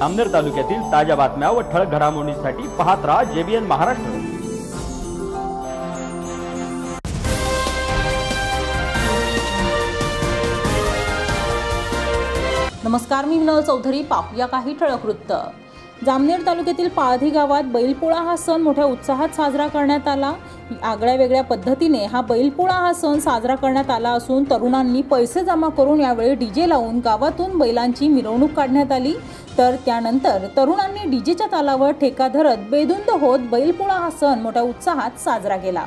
जामनेर तालुक्यातील ताज्या बातम्या व ठळक घडामोडींसाठी पाहत राहा जेबीएन महाराष्ट्र. नमस्कार मी विनोद चौधरी. पाहूया काही ठळक वृत्त. जामनेर तालुक्यातील पाळधी गावात बैलपोळा हा सण मोठ्या उत्साहात साजरा करण्यात आला. आगळ्या वेगळ्या पद्धतीने हा बैलपोळा हा सण साजरा करण्यात आला असून तरुणांनी पैसे जमा करून यावेळी डीजे लावून गावातून बैलांची मिरवणूक काढण्यात आली. तर त्यानंतर तरुणांनी डीजेच्या तालावर ठेका धरत बेधुंद होत बैलपोळा हा सण मोठ्या उत्साहात साजरा केला.